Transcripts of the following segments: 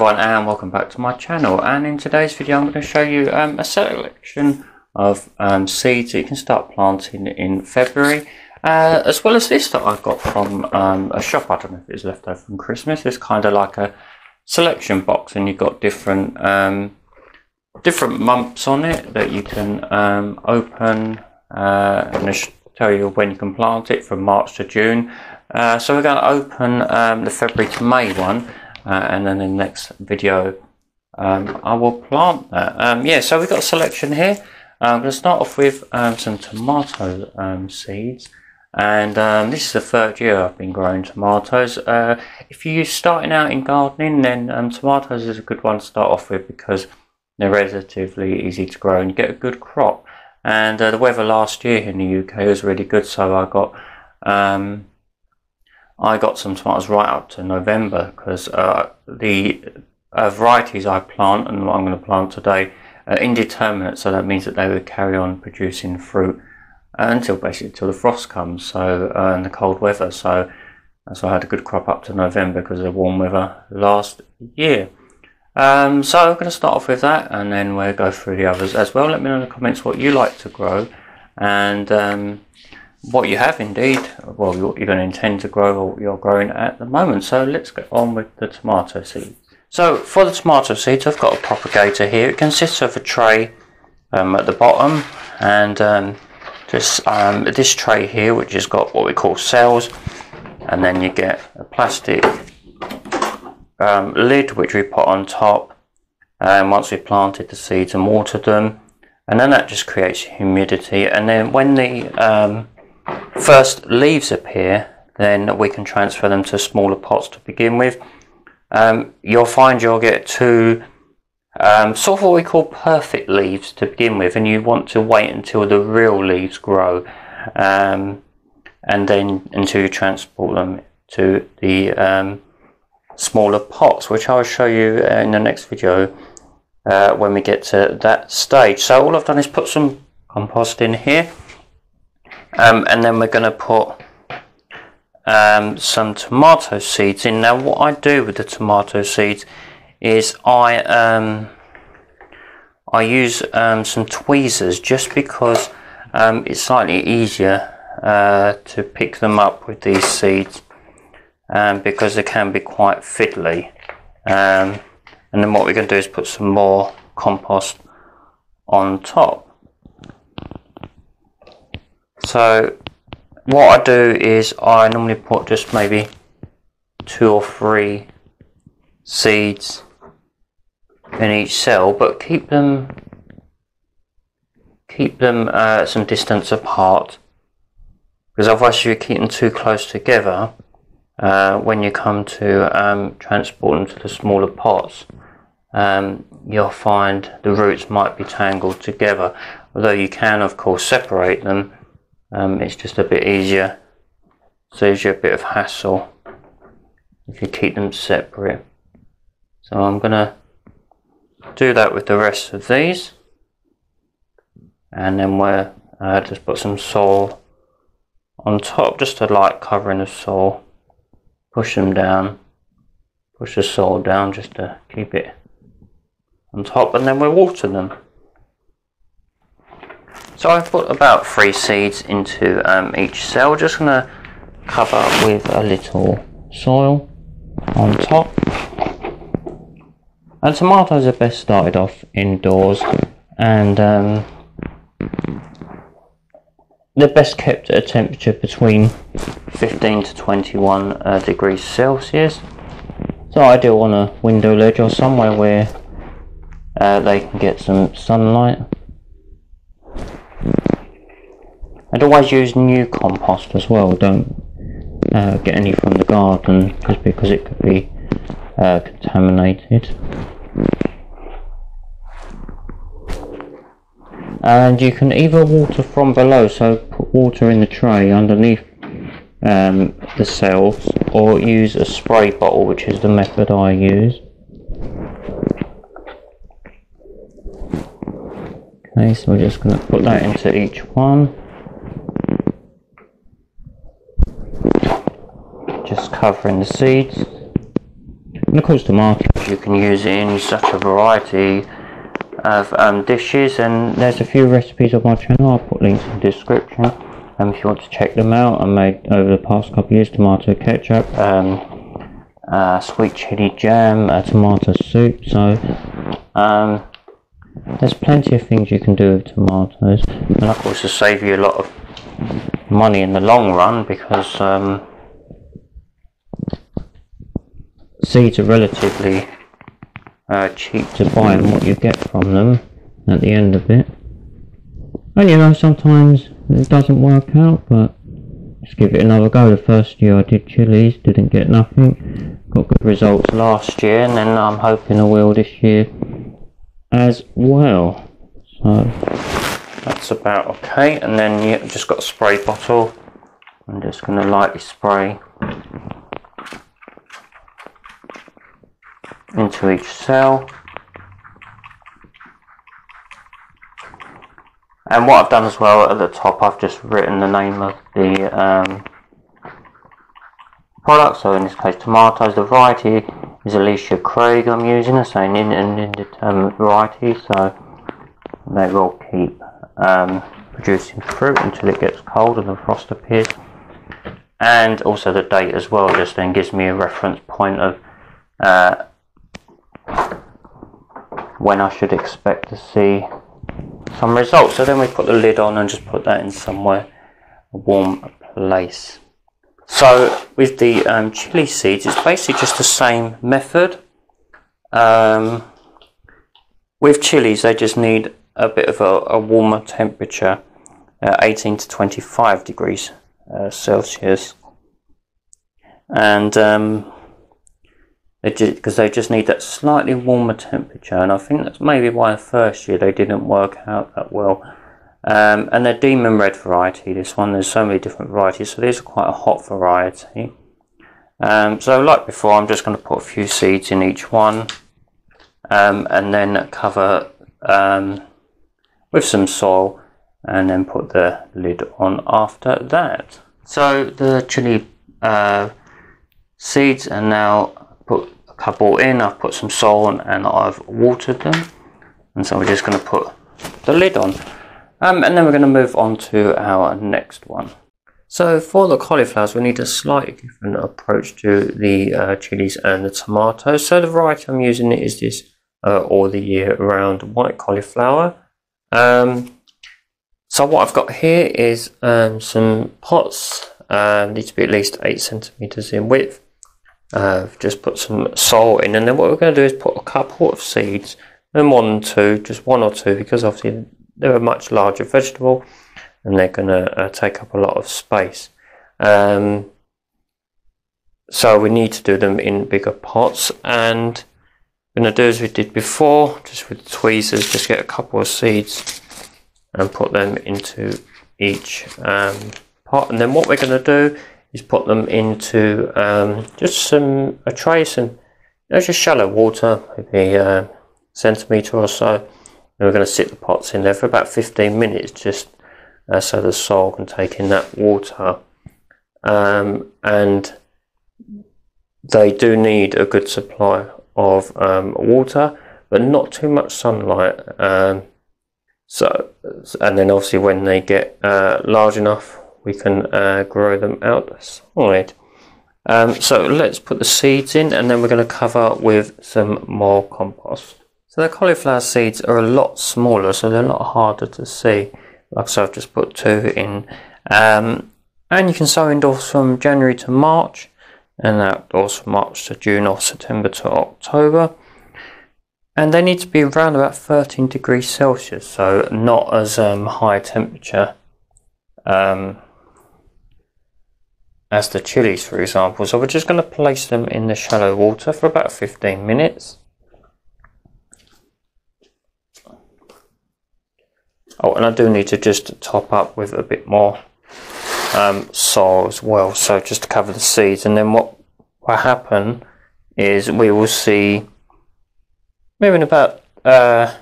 Everyone and welcome back to my channel. And in today's video I'm going to show you um, a selection of um, seeds that you can start planting in February uh, as well as this that I got from um, a shop, I don't know if it's left over from Christmas, it's kind of like a selection box and you've got different um, different months on it that you can um, open uh, and tell you when you can plant it from March to June. Uh, so we're going to open um, the February to May one uh, and then in the next video um, I will plant that. Um, yeah, so we've got a selection here. I'm going to start off with um, some tomato um, seeds and um, this is the third year I've been growing tomatoes. Uh, if you're starting out in gardening then tomatoes is a good one to start off with because they're relatively easy to grow and you get a good crop and uh, the weather last year in the UK was really good so I got um, I got some tomatoes right up to November because uh, the uh, varieties I plant and what I'm going to plant today are indeterminate so that means that they will carry on producing fruit until basically until the frost comes so uh, and the cold weather so so I had a good crop up to November because of the warm weather last year. Um, so I'm going to start off with that and then we'll go through the others as well. Let me know in the comments what you like to grow and um, what you have indeed, well you're going to intend to grow or what you're growing at the moment. So let's get on with the tomato seeds. So for the tomato seeds I've got a propagator here. It consists of a tray um, at the bottom and um, just um, this tray here which has got what we call cells and then you get a plastic um, lid which we put on top and once we've planted the seeds and watered them and then that just creates humidity and then when the um, first leaves appear then we can transfer them to smaller pots to begin with um, you'll find you'll get two um, sort of what we call perfect leaves to begin with and you want to wait until the real leaves grow um, and then until you transport them to the um, smaller pots, which I'll show you in the next video uh, when we get to that stage. So all I've done is put some compost in here, um, and then we're going to put um, some tomato seeds in. Now what I do with the tomato seeds is I um, I use um, some tweezers just because um, it's slightly easier uh, to pick them up with these seeds um, because they can be quite fiddly. Um, and then what we're going to do is put some more compost on top. So what I do is I normally put just maybe two or three seeds in each cell, but keep them keep them uh, some distance apart because otherwise if you keep them too close together uh, when you come to um, transport them to the smaller pots, um, you'll find the roots might be tangled together. Although you can, of course, separate them, um, it's just a bit easier. Saves you a bit of hassle if you keep them separate. So I'm to do that with the rest of these. And then we'll uh, just put some soil on top, just a light covering of soil push them down, push the soil down just to keep it on top and then we'll water them. So I've put about three seeds into um, each cell, just going to cover with a little soil on top. And tomatoes are best started off indoors and um, they're best kept at a temperature between 15 to 21 uh, degrees Celsius. So ideal on a window ledge or somewhere where uh, they can get some sunlight. And always use new compost as well. Don't uh, get any from the garden just because it could be uh, contaminated. and you can either water from below so put water in the tray underneath um, the cells or use a spray bottle which is the method I use okay so we're just going to put that into each one just covering the seeds. And of course tomatoes you can use in such a variety of um, dishes and there's a few recipes on my channel. I'll put links in the description. Um, if you want to check them out I made over the past couple of years tomato ketchup um, uh, sweet chili jam a tomato soup. So um, there's plenty of things you can do with tomatoes. And of course to save you a lot of money in the long run because um, seeds are relatively uh, cheap to buy and what you get from them at the end of it. And you know, sometimes it doesn't work out, but let's give it another go. The first year I did chilies, didn't get nothing. Got good results last year, and then I'm hoping I will this year as well. So that's about okay. And then you just got a spray bottle. I'm just going to lightly spray into each cell. And what I've done as well at the top, I've just written the name of the um, product. So in this case, tomatoes. The variety is Ailsa Craig I'm using. It's an indeterminate variety, so they will keep um, producing fruit until it gets cold and the frost appears. And also the date as well, just then gives me a reference point of uh, when I should expect to see some results. So then we put the lid on and just put that in somewhere a warm place. So with the um, chili seeds, it's basically just the same method. Um, with chilies, they just need a bit of a, a warmer temperature, uh, 18 to 25 degrees uh, Celsius. And um, because they, just need that slightly warmer temperature, and I think that's maybe why the first year they didn't work out that well. Um, and they're demon red variety. This one, there's so many different varieties, so these are quite a hot variety. Um, so, like before, I'm just going to put a few seeds in each one, um, and then cover um, with some soil, and then put the lid on after that. So the chili uh, seeds are now put a couple in, I've put some on and I've watered them. And so we're just going to put the lid on. Um, and then we're going to move on to our next one. So for the cauliflowers, we need a slightly different approach to the uh, chilies and the tomatoes. So the variety I'm using is this uh, all the year round white cauliflower. Um, so what I've got here is um, some pots, um, need to be at least 8 centimetres in width. Uh, just put some salt in and then what we're going to do is put a couple of seeds and one than two just one or two because obviously they're a much larger vegetable and they're going to uh, take up a lot of space. Um, so we need to do them in bigger pots and we're going to do as we did before just with tweezers just get a couple of seeds and put them into each um, pot. And then what we're going to do is put them into um, just some a trace and you know, just shallow water, maybe a centimetre or so. And we're going to sit the pots in there for about 15 minutes just uh, so the soil can take in that water. Um, and they do need a good supply of um, water, but not too much sunlight. Um, so, and then obviously when they get uh, large enough, we can uh, grow them outside. Um, so let's put the seeds in and then we're going to cover with some more compost. So the cauliflower seeds are a lot smaller so they're a lot harder to see. Like so I've just put two in. Um, and you can sow indoors from January to March and outdoors from March to June or September to October. And they need to be around about 13 degrees Celsius, so not as um, high temperature um, as the chilies for example. So we're just going to place them in the shallow water for about 15 minutes. Oh, and I do need to just top up with a bit more um, soil as well, so just to cover the seeds. And then what will happen is we will see, maybe in about uh,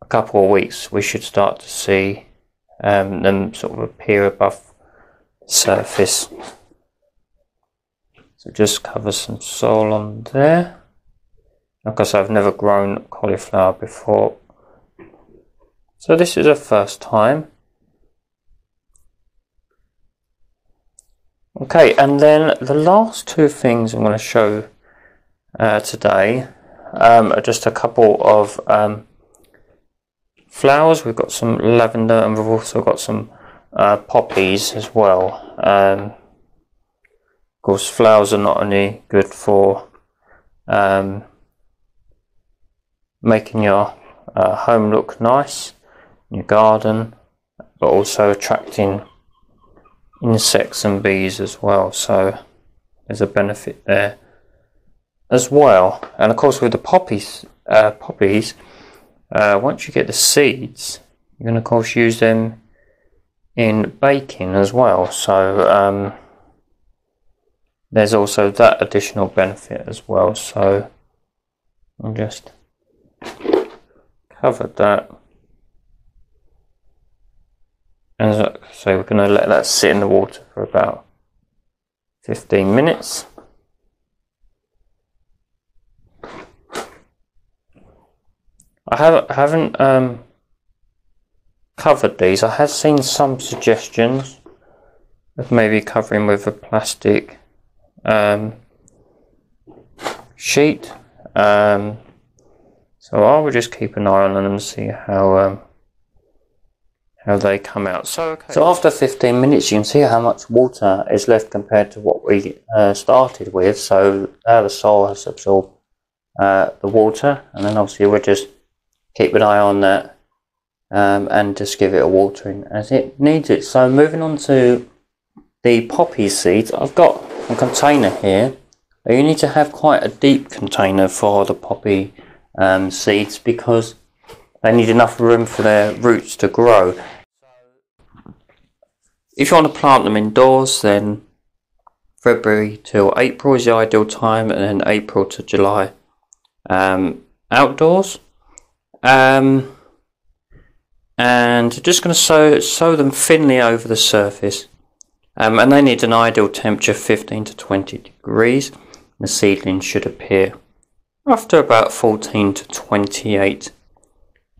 a couple of weeks, we should start to see um, them sort of appear above surface. So just cover some soil on there. Like I said, I've never grown cauliflower before. So this is a first time. Okay, and then the last two things I'm going to show uh, today um, are just a couple of um, flowers. We've got some lavender and we've also got some uh, poppies as well. Um, of course, flowers are not only good for um, making your uh, home look nice, your garden, but also attracting insects and bees as well. So there's a benefit there as well. And of course, with the poppies, uh, poppies, uh, once you get the seeds, you can of course use them in baking as well. So um, there's also that additional benefit as well. So I'll just cover that. And so we're going to let that sit in the water for about 15 minutes. I haven't, haven't um, covered these. I have seen some suggestions of maybe covering with a plastic um, sheet. Um, so I will just keep an eye on them and see how um, how they come out. So, okay. so after 15 minutes, you can see how much water is left compared to what we uh, started with. So uh, the soil has absorbed uh, the water, and then obviously we'll just keep an eye on that um, and just give it a watering as it needs it. So moving on to the poppy seeds, I've got a container here. You need to have quite a deep container for the poppy um, seeds because they need enough room for their roots to grow. If you want to plant them indoors, then February till April is the ideal time, and then April to July um, outdoors. Um, and just going to sow, sow them thinly over the surface. Um, and they need an ideal temperature 15 to 20 degrees. The seedlings should appear after about 14 to 28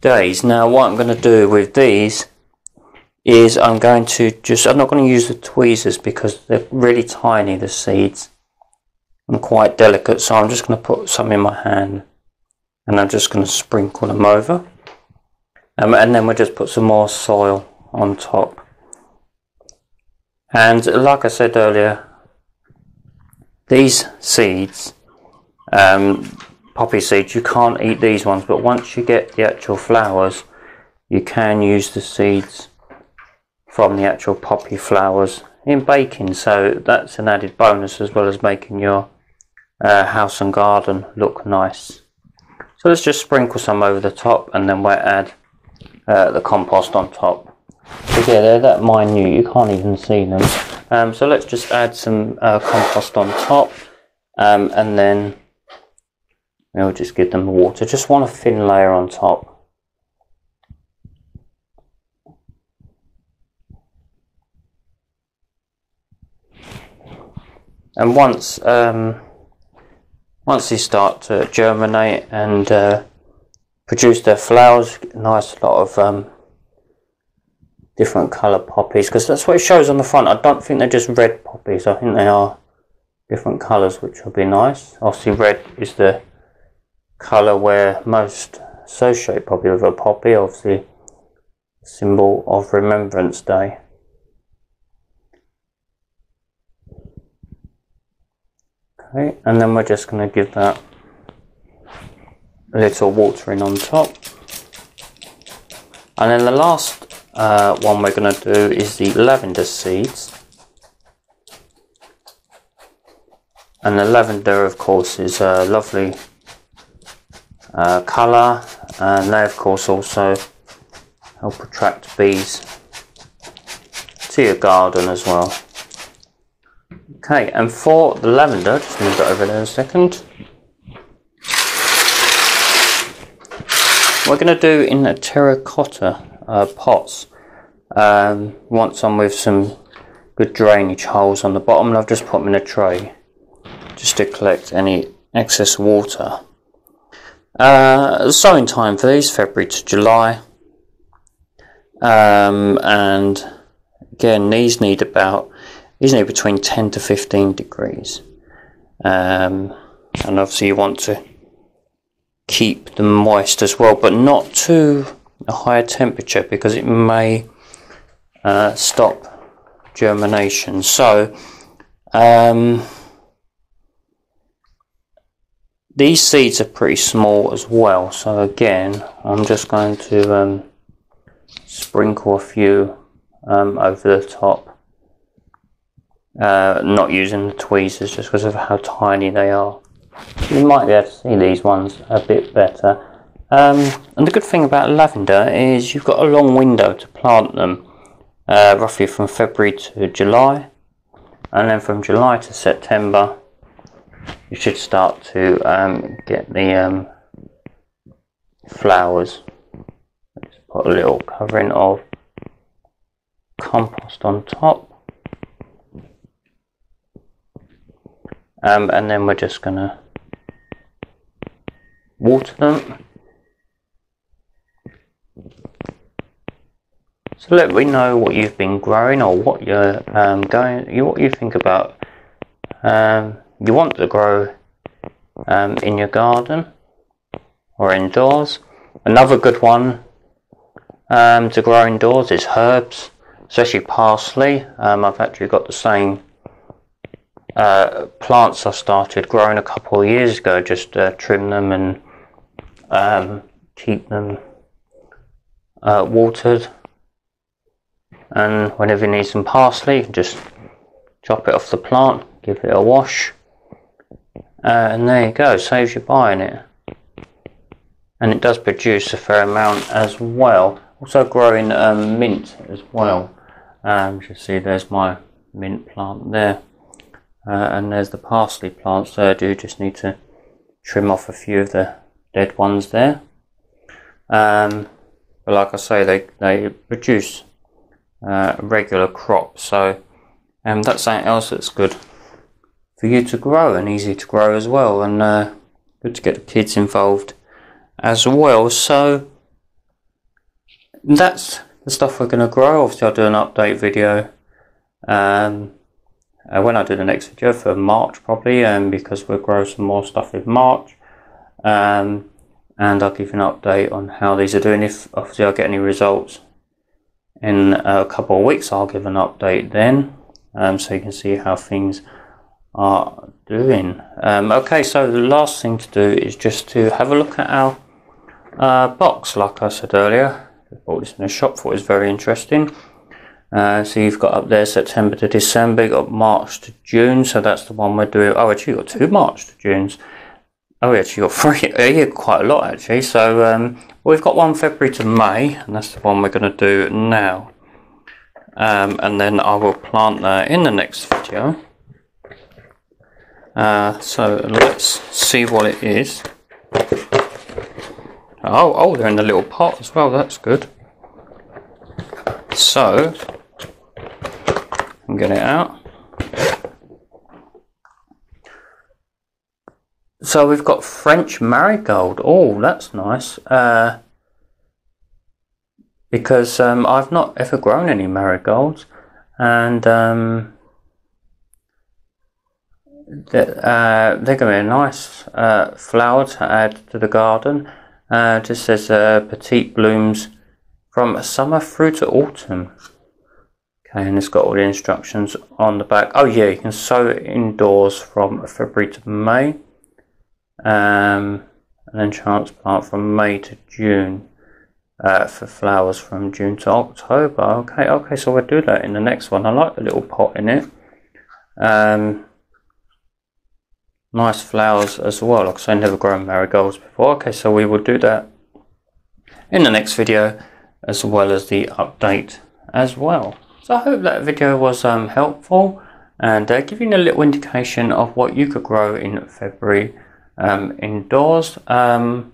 days. Now what I'm going to do with these is I'm going to just, I'm not going to use the tweezers because they're really tiny, the seeds, and quite delicate. So I'm just going to put some in my hand and I'm just going to sprinkle them over. Um, and then we'll just put some more soil on top. And like I said earlier, these seeds, um, poppy seeds, you can't eat these ones, but once you get the actual flowers, you can use the seeds from the actual poppy flowers in baking so that's an added bonus as well as making your uh, house and garden look nice so let's just sprinkle some over the top and then we'll add uh, the compost on top. So yeah they're that minute you can't even see them. Um, so let's just add some uh, compost on top um, and then we'll just give them water just want a thin layer on top. And once um, once they start to germinate and uh, produce their flowers, nice lot of um, different colour poppies because that's what it shows on the front. I don't think they're just red poppies. I think they are different colours, which will be nice. Obviously, red is the colour where most associate probably with a poppy. Obviously, symbol of Remembrance Day. Okay, and then we're just going to give that little watering on top. And then the last uh, one we're going to do is the lavender seeds. And the lavender, of course, is a lovely uh, colour, and they, of course, also help attract bees to your garden as well. Okay, and for the lavender, just move that over there a second. We're going to do in a terracotta uh, pots. Um, want some with some good drainage holes on the bottom, and I've just put them in a tray just to collect any excess water. Uh, sowing time for these February to July. Um, and again, these need about these need between 10 to 15 degrees. Um, and obviously, you want to keep them moist as well, but not too a higher temperature because it may uh, stop germination. So, um, these seeds are pretty small as well. So again, I'm just going to um, sprinkle a few um, over the top. Uh, not using the tweezers just because of how tiny they are. You might be able to see these ones a bit better. Um, and the good thing about lavender is you've got a long window to plant them, uh, roughly from February to July, and then from July to September, you should start to um, get the um, flowers. Let's put a little covering of compost on top. Um, and then we're just to water them. So let me know what you've been growing or what you're um, going, what you think about. Um, you want to grow um, in your garden or indoors. Another good one um, to grow indoors is herbs, especially parsley. Um, I've actually got the same uh, plants I started growing a couple of years ago. Just uh, trim them and um, keep them uh, watered. And whenever you need some parsley, just chop it off the plant, give it a wash, uh, and there you go, saves you buying it. And it does produce a fair amount as well. Also growing um, mint as well. Um, you see there's my mint plant there. Uh, and there's the parsley plants there. I do just need to trim off a few of the dead ones there. Um, but like I say, they, they produce uh, a regular crop. So um, that's something else that's good for you to grow and easy to grow as well. And uh, good to get the kids involved as well. So that's the stuff we're going to grow. Obviously, I'll do an update video um, uh, when I do the next video for March probably, um, because we'll grow some more stuff in March. Um, and I'll give you an update on how these are doing. If obviously I get any results in a couple of weeks, I'll give an update then, um, so you can see how things are doing. Um, okay, so the last thing to do is just to have a look at our uh, box, like I said earlier. Bought this in a shop, thought it was very interesting. Uh, so you've got up there September to December, you've got March to June, so that's the one we're doing. Oh, actually, you've got two March to Junes. Oh, actually, you've got three, yeah, quite a lot actually. So um, we've got one February to May, and that's the one we're going to do now. Um, and then I will plant that in the next video. Uh, so let's see what it is. Oh, oh, they're in the little pot as well. That's good. So, get it out. So we've got French marigold. Oh, that's nice. Uh, because um, I've not ever grown any marigolds, and um, uh, they're going to be a nice uh, flower to add to the garden. Uh, just says uh, petite blooms from summer through to autumn. Okay, and it's got all the instructions on the back. Oh yeah, you can sow it indoors from February to May. Um, and then transplant from May to June. Uh, for flowers from June to October. Okay, okay, so we'll do that in the next one. I like the little pot in it. Um, nice flowers as well. Like I never grown marigolds before. Okay, so we will do that in the next video as well as the update as well. So I hope that video was um, helpful and uh, giving a little indication of what you could grow in February um, indoors. Um,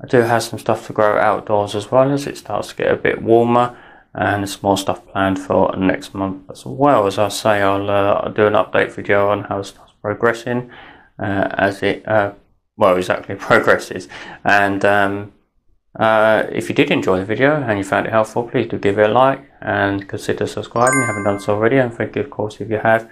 I do have some stuff to grow outdoors as well as it starts to get a bit warmer and there's more stuff planned for next month as well. As I say, I'll, uh, I'll do an update video on how stuff's progressing uh, as it uh, well exactly progresses. And um, uh, if you did enjoy the video and you found it helpful, please do give it a like and consider subscribing if you haven't done so already. And thank you, of course, if you have.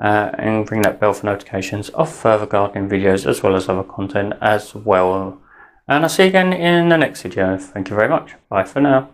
Uh, and ring that bell for notifications of further gardening videos as well as other content as well. And I'll see you again in the next video. Thank you very much. Bye for now.